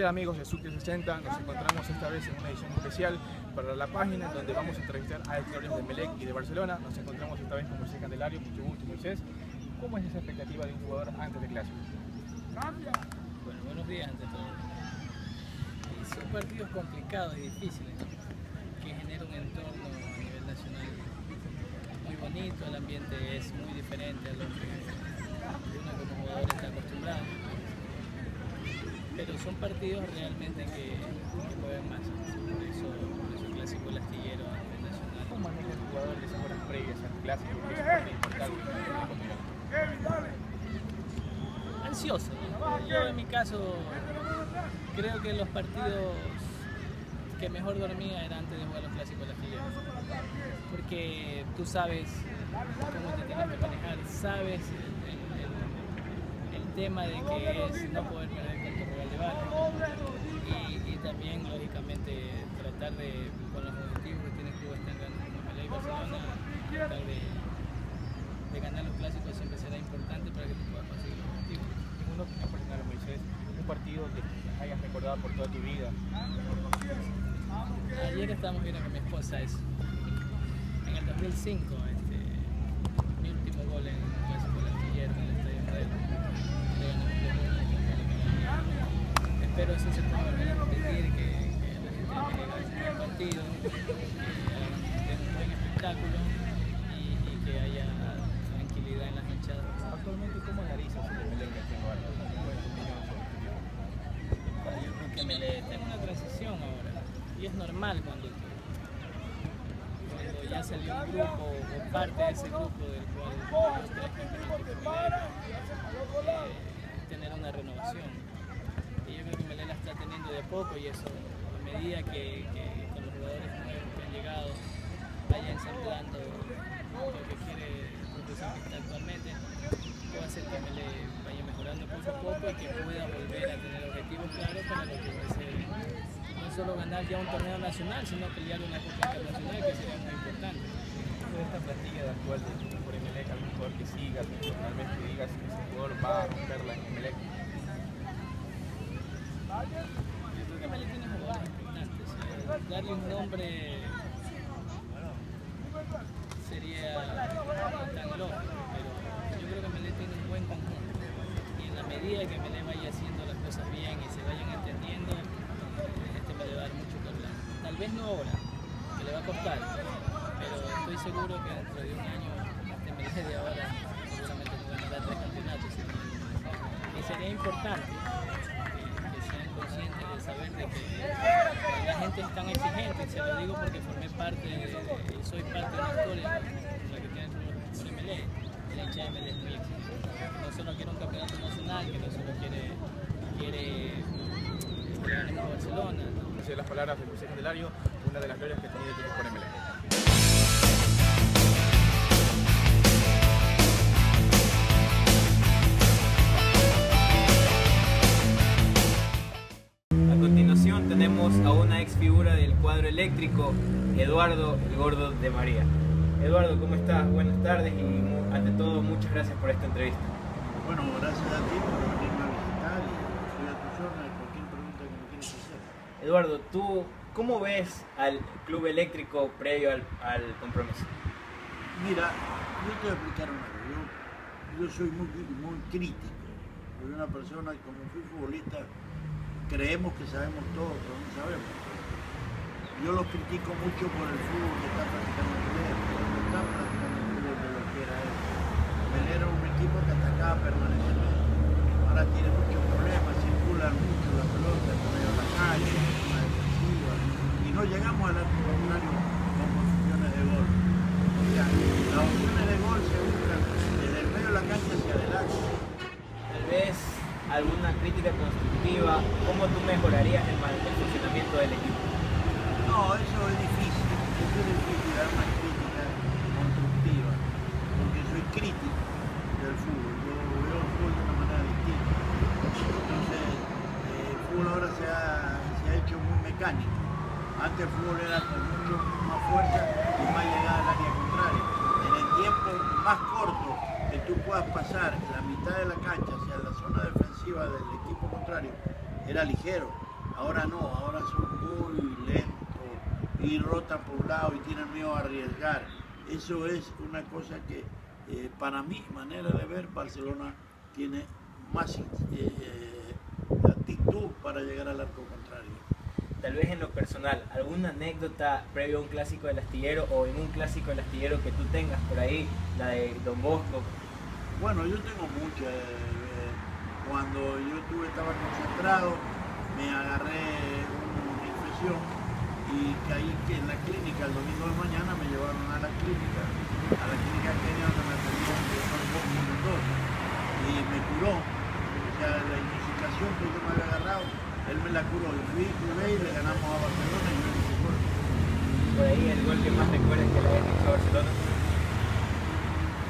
Hola amigos de Sucre 60, nos encontramos esta vez en una edición especial para la página donde vamos a entrevistar a historias de Melec y de Barcelona. Nos encontramos esta vez con Moisés Candelario, mucho gusto Moisés. ¿Cómo es esa expectativa de un jugador antes de clásico? Bueno, buenos días ante todo. Y son partidos complicados y difíciles, que generan un entorno a nivel nacional muy bonito, el ambiente es muy diferente a lo que uno como jugador está acostumbrado pero son partidos realmente que, que juegan más. Por eso, por eso el clásico el astillero nacional. ¿Cómo maneja el jugador de esas horas previas al clásico? Que es parte importante Ansioso. ¿no? Yo en mi caso creo que los partidos que mejor dormía era antes de jugar los clásicos del astillero. Porque tú sabes cómo te tienes que manejar, sabes el, el, el tema de que es no poder perder y, y, también, lógicamente, tratar de, con los objetivos que tiene Club este ganando como Pelé y Barcelona, tratar de, de, ganar los clásicos siempre será importante para que tú puedas conseguir los objetivos. Una opinión personal, Moisés, un partido que hayas recordado por toda tu vida. Ayer estábamos viendo con mi esposa eso. En el 2005, este, mi último gol en el clásico del astillero en el Estadio Modelo. Espero eso se a repetir, que, que la gente me el partido, que tenga un buen espectáculo y, y, que haya tranquilidad en las hinchadas. Actualmente, ¿cómo analizas el Melec que tengo ahora? Yo creo que Melec está en una transición ahora y es normal cuando, cuando ya salió un grupo o parte de ese grupo del cual los tres campeonatos eh, tener una renovación está teniendo de poco y eso a medida que, con los jugadores nuevos que han llegado vaya ensamblando lo que quiere el profesor que está actualmente, puede hacer que me le vaya mejorando poco a poco y que pueda volver a tener objetivos claros para lo que puede ser no solo ganar ya un torneo nacional, sino pelear una Copa Internacional que sería muy importante. Esta plantilla de actual de por Emelec, algún jugador que personalmente que digas que ese jugador va a romperla en Emelec. Yo creo que Melec tiene jugadores importantes. Darle un nombre sería tan lógico, pero yo creo que Melec tiene un buen conjunto. Y en la medida que Melec vaya haciendo las cosas bien y se vayan entendiendo, este me le va a dar mucho que hablar. Tal vez no ahora, que le va a costar, pero estoy seguro que dentro de un año este Melec de ahora seguramente no ganará tres campeonatos. Y sería importante consciente de saber de que la gente es tan exigente, se lo digo porque formé parte, de, soy parte de la historia, la que tiene por MLE, la hincha de MLE. No solo quiere un campeonato nacional, que no solo quiere, quiere que a Barcelona. ¿no? las palabras de José Candelario, una de las glorias que tenido el por MLE. Tenemos a una ex figura del cuadro eléctrico, Eduardo el Gordo de María. Eduardo, ¿cómo estás? Buenas tardes y ante todo muchas gracias por esta entrevista. Bueno, gracias a ti por venirme a visitar y estoy a tu zona de cualquier pregunta que me quieras hacer. Eduardo, ¿tú cómo ves al club eléctrico previo al, al compromiso? Mira, yo te voy a explicar una cosa. Yo, yo soy muy, muy crítico. Soy una persona, como fui futbolista, creemos que sabemos todo, pero no sabemos. Yo lo critico mucho por el fútbol que está practicando Melero, no está practicando el fútbol de lo que era él. Melero era un equipo que atacaba permanentemente. Ahora tiene muchos problemas, circulan mucho la pelota en medio de la calle, la defensiva, y no llegamos al arco contrario con posiciones de gol. O sea, las opciones de gol se buscan desde el medio de la cancha hacia adelante. Tal vez alguna crítica constructiva, ¿cómo tú mejorarías el, el funcionamiento del equipo? No, eso es difícil, difícil dar una crítica constructiva, porque soy crítico del fútbol, yo veo el fútbol de una manera distinta. Entonces, eh, el fútbol ahora se ha, se ha hecho muy mecánico. Antes el fútbol era con mucho más fuerza y más llegada al área contraria. En el tiempo más corto que tú puedas pasar la mitad de la cancha hacia la zona defensiva del equipo contrario era ligero. Ahora no, ahora son muy lentos y rotan por un lado y tienen miedo a arriesgar. Eso es una cosa que eh, para mi manera de ver Barcelona tiene más eh, actitud para llegar al arco contrario. Tal vez en lo personal, ¿alguna anécdota previo a un clásico del astillero o en un clásico del astillero que tú tengas por ahí, la de Don Bosco? Bueno, yo tengo muchas. Eh, cuando yo estuve, estaba concentrado, me agarré una infección y caí en la clínica el domingo de mañana me llevaron a la clínica, a la clínica Kenia donde me atendieron el doctor Bosco Mendoza y me curó. O sea, la intoxicación que yo me había agarrado, él me la curó. Y fui, jugué y le ganamos a Barcelona y yo le hice gol. Por ahí el gol que más recuerdas que le hayas hecho a Barcelona.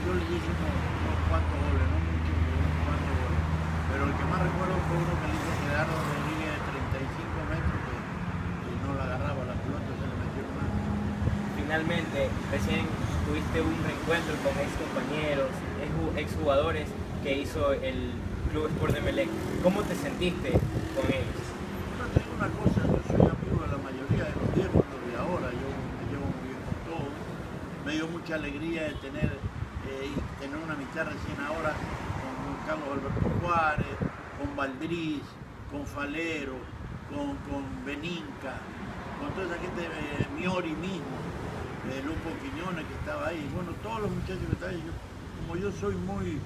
Yo le hice unos, unos cuantos goles, no muchos, pero unos cuantos goles. Pero el que más recuerdo fue uno que le hizo Gerardo Rodríguez de 35 metros que, que no la agarraba la pelota, se le metió una. Finalmente, recién tuviste un reencuentro con ex compañeros, ex jugadores que hizo el Club Sport de Melec. ¿Cómo te sentiste con ellos? Yo te digo una cosa, yo soy amigo de la mayoría de los los de ahora, yo me llevo muy bien con todos. Me dio mucha alegría de tener, eh, tener una amistad recién ahora con Carlos Alberto Juárez, con Valdriz, con Falero, con, con Beninca, con toda esa gente, eh, Miori mismo, eh, Lupo Quiñones que estaba ahí, bueno, todos los muchachos que estaban ahí, yo- como yo soy muy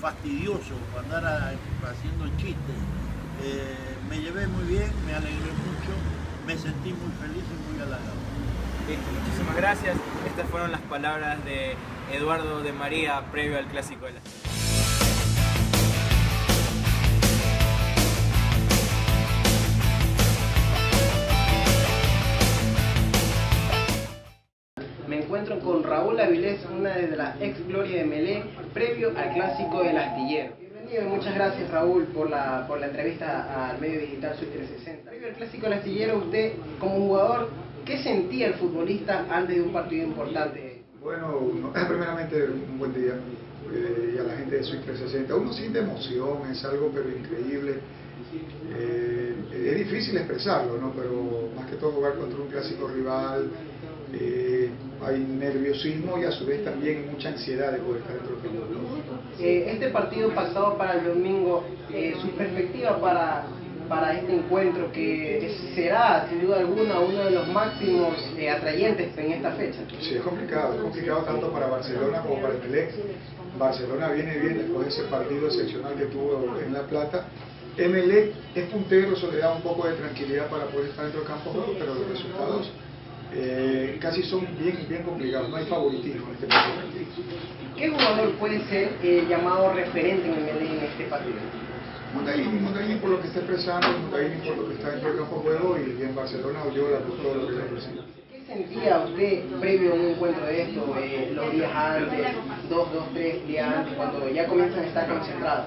fastidioso para andar haciendo chistes, eh, me llevé muy bien, me alegré mucho, me sentí muy feliz y muy halagado. Muchísimas gracias. Estas fueron las palabras de Eduardo de María previo al Clásico de la Raúl Avilés, una de las ex gloria de Melé, previo al clásico del astillero. Bienvenido y muchas gracias Raúl por la, por la entrevista al medio digital Sub 360. Previo al clásico del astillero, usted como jugador, ¿qué sentía el futbolista antes de un partido importante? Bueno, no- primeramente un buen día eh, y a la gente de Switch 360. Uno siente emoción, es algo pero increíble. Eh, es difícil expresarlo, ¿no? Pero más que todo jugar contra un clásico rival, eh, hay nerviosismo y a su vez también mucha ansiedad de poder estar dentro del. Eh, este partido pasado para el domingo, eh, su perspectiva para, para este encuentro que será sin duda alguna uno de los máximos eh, atrayentes en esta fecha. Sí, es complicado, es complicado tanto para Barcelona como para el. Barcelona viene bien después de ese partido excepcional que tuvo en La Plata. Emelec es puntero, eso le da un poco de tranquilidad para poder estar dentro del campo pero los resultados eh, casi son bien, bien complicados, no hay favoritismo en este partido. ¿Qué jugador puede ser eh, llamado referente en el Medellín en este partido? Montañini, Montañini por lo que está expresando, Montañini por lo que está dentro del campo de juego y en Barcelona yo la por todo lo que recibe. ¿Qué sentía usted previo a un encuentro de esto, eh, los días antes, dos, dos, tres días antes, cuando ya comienzan a estar concentrados?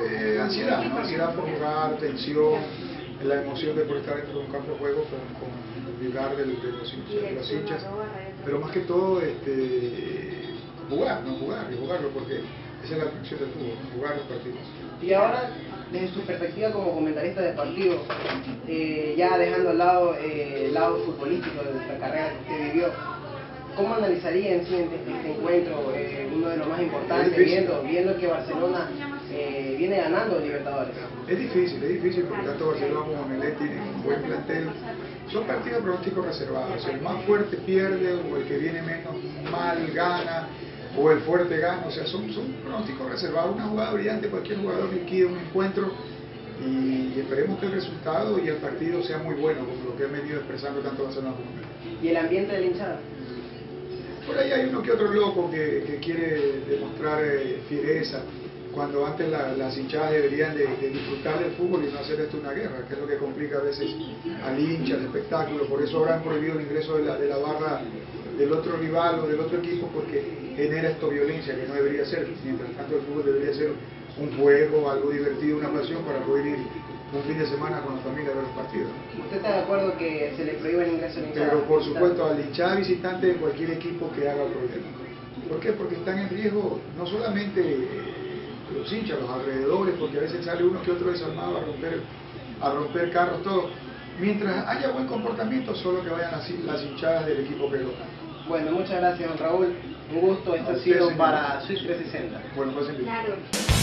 Eh, ansiedad, ¿no? Ansiedad por jugar, tensión, la emoción de por estar dentro de un campo de juego con, con el vibrar del- de, los hinchas, de los hinchas, pero más que todo este, jugar, no jugar y jugarlo porque esa es la atracción del fútbol, jugar los partidos. Y ahora, desde su perspectiva como comentarista de partido, eh, ya dejando al lado eh, el lado futbolístico de la carrera que usted vivió, ¿cómo analizaría en sí este, este encuentro, eh, uno de los más importantes, viendo, viendo que Barcelona viene ganando Libertadores? Es difícil, es difícil porque tanto Barcelona como Melé tienen un buen plantel. Son partidos pronósticos reservados. El más fuerte pierde o el que viene menos mal gana o el fuerte gana. O sea, son, son pronósticos reservados. Una jugada brillante, cualquier jugador liquida un encuentro y, y esperemos que el resultado y el partido sea muy bueno, como lo que han venido expresando tanto Barcelona como Melé. Y el ambiente de la hinchada. Por ahí hay uno que otro loco que, que quiere demostrar eh, fiereza, cuando antes la- las hinchadas deberían de, de disfrutar del fútbol y no hacer esto una guerra, que es lo que complica a veces al hincha, al espectáculo. Por eso ahora han prohibido el ingreso de la, de la barra del otro rival o del otro equipo porque genera esto violencia que no debería ser. Mientras tanto el fútbol debería ser un juego, algo divertido, una pasión para poder ir un fin de semana con la familia a ver los partidos. ¿Usted está de acuerdo que se le prohíbe el ingreso a la hinchada? Pero por supuesto al hinchada visitante de cualquier equipo que haga problema. ¿Por qué? Porque están en riesgo no solamente los hinchas, los alrededores, porque a veces sale uno que otro desarmado a romper, a romper carros, todo. Mientras haya buen comportamiento, solo que vayan así las hinchadas del equipo pelota. Bueno, muchas gracias, don Raúl. Un gusto. Esto ha sido señor. para Switch 360. Bueno, bien. Claro.